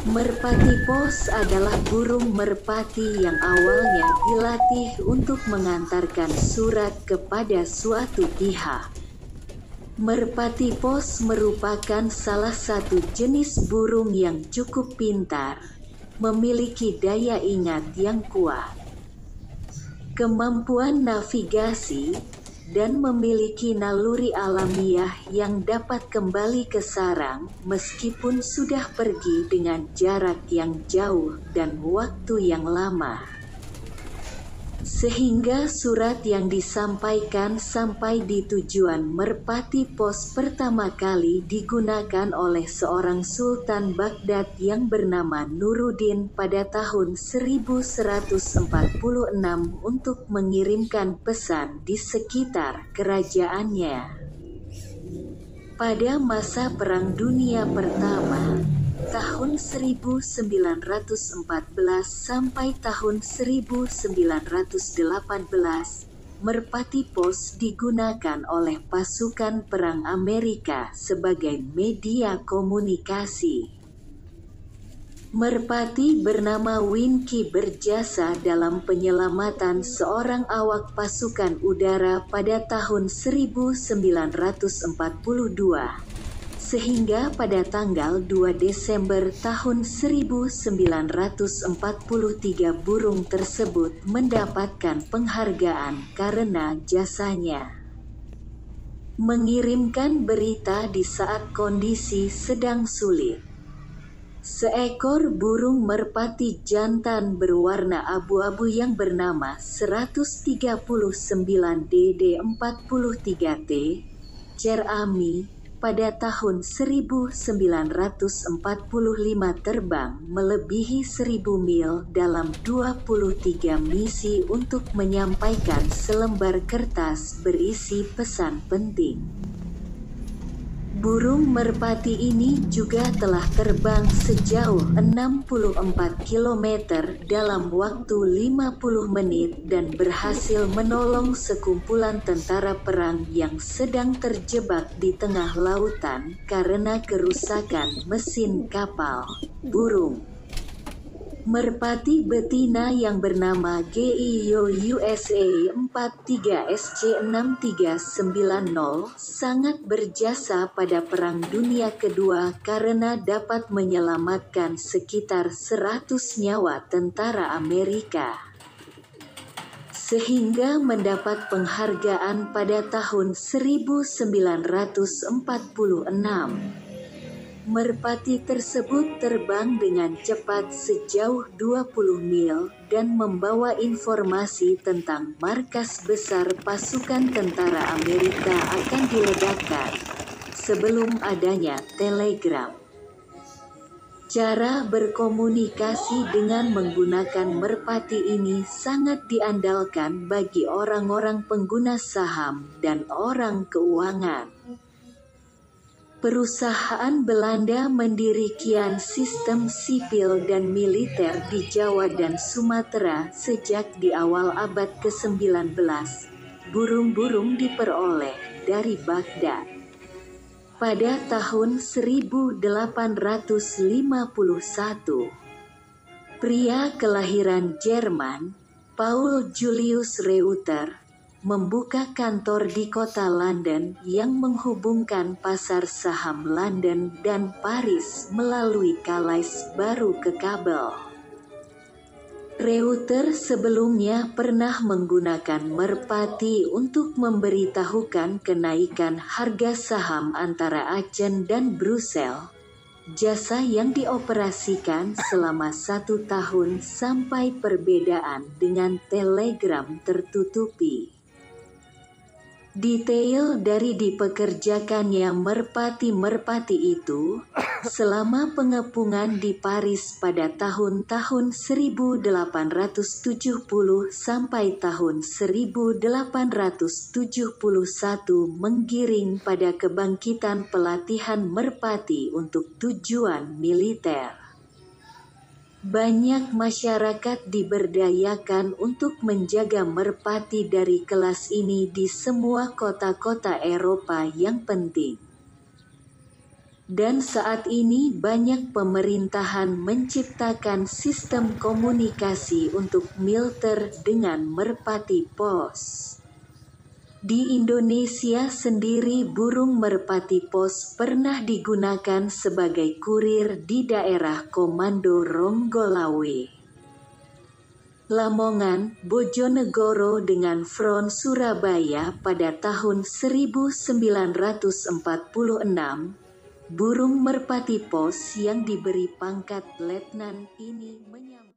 Merpati pos adalah burung merpati yang awalnya dilatih untuk mengantarkan surat kepada suatu pihak. Merpati pos merupakan salah satu jenis burung yang cukup pintar, memiliki daya ingat yang kuat, kemampuan navigasi, dan memiliki naluri alamiah yang dapat kembali ke sarang meskipun sudah pergi dengan jarak yang jauh dan waktu yang lama. Sehingga surat yang disampaikan sampai di tujuan Merpati Pos pertama kali digunakan oleh seorang Sultan Baghdad yang bernama Nuruddin pada tahun 1146 untuk mengirimkan pesan di sekitar kerajaannya. Pada masa Perang Dunia Pertama, 1914 sampai tahun 1918, merpati pos digunakan oleh pasukan perang Amerika sebagai media komunikasi. Merpati bernama Winky berjasa dalam penyelamatan seorang awak pasukan udara pada tahun 1942 sehingga pada tanggal 2 Desember tahun 1943 burung tersebut mendapatkan penghargaan karena jasanya. Mengirimkan berita di saat kondisi sedang sulit. Seekor burung merpati jantan berwarna abu-abu yang bernama 139DD43T, Cerami, pada tahun 1945 terbang melebihi 1000 mil dalam 23 misi untuk menyampaikan selembar kertas berisi pesan penting. Burung merpati ini juga telah terbang sejauh 64 km dalam waktu 50 menit dan berhasil menolong sekumpulan tentara perang yang sedang terjebak di tengah lautan karena kerusakan mesin kapal. Burung Merpati betina yang bernama GIO USA 43 SC6390 sangat berjasa pada Perang Dunia Kedua karena dapat menyelamatkan sekitar 100 nyawa tentara Amerika. Sehingga mendapat penghargaan pada tahun 1946. Merpati tersebut terbang dengan cepat sejauh 20 mil dan membawa informasi tentang markas besar pasukan tentara Amerika akan diledakkan sebelum adanya telegram. Cara berkomunikasi dengan menggunakan merpati ini sangat diandalkan bagi orang-orang pengguna saham dan orang keuangan. Perusahaan Belanda mendirikan sistem sipil dan militer di Jawa dan Sumatera sejak di awal abad ke-19. Burung-burung diperoleh dari Baghdad. Pada tahun 1851, pria kelahiran Jerman, Paul Julius Reuter, membuka kantor di kota London yang menghubungkan pasar saham London dan Paris melalui Calais baru ke kabel. Reuters sebelumnya pernah menggunakan merpati untuk memberitahukan kenaikan harga saham antara Aachen dan Brussels, jasa yang dioperasikan selama satu tahun sampai perbedaan dengan telegram tertutupi. Detail dari dipekerjakannya merpati-merpati itu selama pengepungan di Paris pada tahun-tahun 1870 sampai tahun 1871 menggiring pada kebangkitan pelatihan merpati untuk tujuan militer. Banyak masyarakat diberdayakan untuk menjaga merpati dari kelas ini di semua kota-kota Eropa yang penting. Dan saat ini banyak pemerintahan menciptakan sistem komunikasi untuk milter dengan merpati pos. Di Indonesia sendiri burung merpati pos pernah digunakan sebagai kurir di daerah Komando Ronggolawe. Lamongan, Bojonegoro dengan Front Surabaya pada tahun 1946 Burung merpati pos yang diberi pangkat letnan ini menyambut